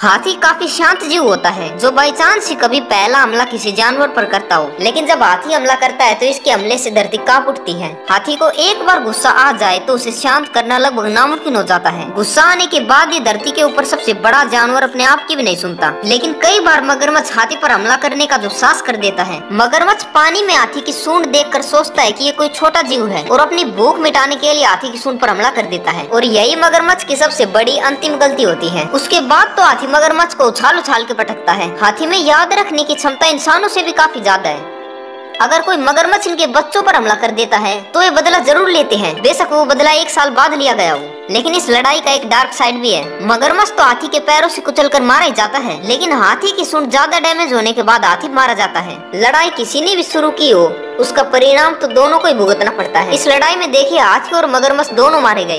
हाथी काफ़ी शांत जीव होता है, जो बाई चांस ही कभी पहला हमला किसी जानवर पर करता हो। लेकिन जब हाथी हमला करता है तो इसके हमले से धरती काँप उठती है। हाथी को एक बार गुस्सा आ जाए तो उसे शांत करना लगभग नामुमकिन हो जाता है। गुस्सा आने के बाद ये धरती के ऊपर सबसे बड़ा जानवर अपने आप की भी नहीं सुनता। लेकिन कई बार मगरमच्छ हाथी पर हमला करने का जो साहस कर देता है। मगरमच्छ पानी में हाथी की सूंड देख कर सोचता है की ये कोई छोटा जीव है और अपनी भूख मिटाने के लिए हाथी की सूंड पर हमला कर देता है। और यही मगरमच्छ की सबसे बड़ी अंतिम गलती होती है। उसके बाद तो हाथी मगरमच्छ को उछाल उछाल के पटकता है। हाथी में याद रखने की क्षमता इंसानों से भी काफ़ी ज़्यादा है। अगर कोई मगरमच्छ इनके बच्चों पर हमला कर देता है तो ये बदला ज़रूर लेते हैं। बेशक वो बदला एक साल बाद लिया गया हो। लेकिन इस लड़ाई का एक डार्क साइड भी है। मगरमच्छ तो हाथी के पैरों से कुचल कर मारा ही जाता है, लेकिन हाथी की सूंड ज़्यादा डैमेज होने के बाद हाथी मारा जाता है। लड़ाई किसी ने भी शुरू की हो, उसका परिणाम तो दोनों को ही भुगतना पड़ता है। इस लड़ाई में देखिए हाथी और मगरमच्छ दोनों मारे गए।